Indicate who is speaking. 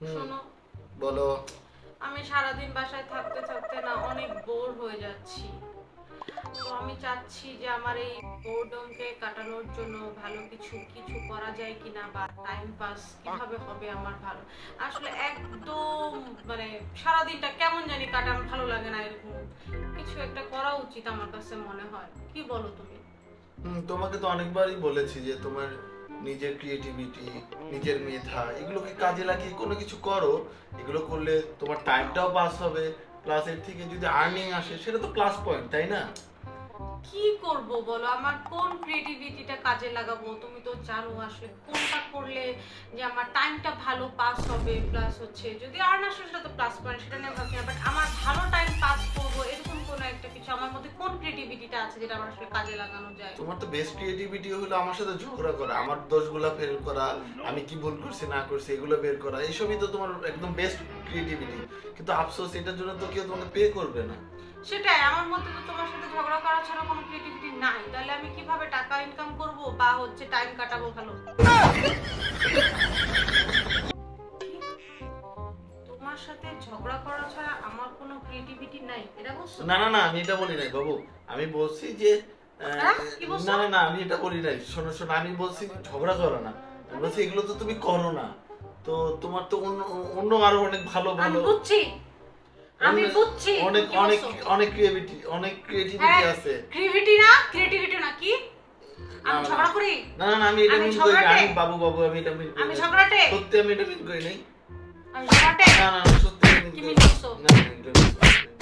Speaker 1: শোনো।
Speaker 2: বলো।
Speaker 1: আমি সারাদিন বাসায় থাকতে থাকতে না অনেক বোর হয়ে যাচ্ছি। তো আমি চাচ্ছি যে আমার এই বোরডমকে কাটানোর জন্য ভালো কিছু কিছু করা যায় কিনা বা টাইম পাস কীভাবে হবে আমার ভালো। আসলে একদম মানে সারাদিনটা কেমন জানি কাটা আমার ভালো লাগে না এরকম। কিছু একটা করা উচিত আমার কাছে মনে হয়। কি বলো তুমি?
Speaker 2: তোমাকে তো অনেকবারই বলেছি যে তোমার নিজের ক্রিয়েটিভিটি নিজের মেধা, এগুলোকে কাজে লাগিয়ে কোনো কিছু করো, এগুলো করলে তোমার টাইমটাও পাস হবে প্লাস এর থেকে যদি আর্নিং আসে, সেটা তো প্লাস পয়েন্ট তাই না?
Speaker 1: কি করব বলো? আমার কোন ক্রিয়েটিভিটিটা কাজে লাগাবো? তুমি তো জানো আসলে কোনটা করলে যে আমার টাইমটা ভালো পাস হবে প্লাস হচ্ছে যদি আর না সেটা তো প্লাস পয়েন্ট সেটা নিয়ে ভাবছি না বাট ক্রিয়েটিভিটিটা আছে যেটা আমার আসলে কাজে লাগানো যায়।
Speaker 2: তোমার তো বেস্ট ক্রিয়েটিভিটি হলো আমার সাথে ঝগড়া করা আমার দোষগুলো করা আমি কি ভুল করছি না করছি এগুলো বের করা এইসবই তো তোমার একদম বেস্ট ক্রিয়েটিভিটি কিন্তু আফসোস এটার জন্য তো কেউ তোমাকে পে করবে না।
Speaker 1: সেটাই আমার মধ্যে তো তোমার সাথে ঝগড়া করা ছাড়া কোনো ক্রিয়েটিভিটি নাই। তাহলে আমি কীভাবে টাকা ইনকাম করব বা হচ্ছে টাইম কাটাবো ভালো? তোমার সাথে ঝগড়া করা ছাড়া আমার কোনো ক্রিয়েটিভিটি নাই এটা বুঝছ
Speaker 2: না না না আমি এটা বলি নাই বাবু। আমি বলছি যে
Speaker 1: বলছো?
Speaker 2: না না না আমি এটা বলি নাই। শোনো শোনো আমি বলছি ঝগড়া করো না। আমি বলছি এগুলো তো তুমি করো না। তো তোমার তো অন্য অন্য আরও অনেক ভালো
Speaker 1: আমি
Speaker 2: ভালো
Speaker 1: বুঝছি। আমি বুঝছি
Speaker 2: অনেক অনেক অনেক ক্রিয়েটিভিটি অনেক ক্রিয়েটিভিটি
Speaker 1: হ্যাঁ,
Speaker 2: আছে।
Speaker 1: ক্রিয়েটিভিটি না ক্রিয়েটিভিটি না কি? আমি। ঝগড়া করি?
Speaker 2: না না আমি এটা মিন করি। আমি বাবু বাবু আমি এটা মিন
Speaker 1: আমি। ঝগড়াটে?
Speaker 2: সত্যি আমি এটা মিন করি নাই।
Speaker 1: আমি ঝগড়াটে?
Speaker 2: না না। না, সত্যি আমি মিন
Speaker 1: কি
Speaker 2: করি
Speaker 1: মিন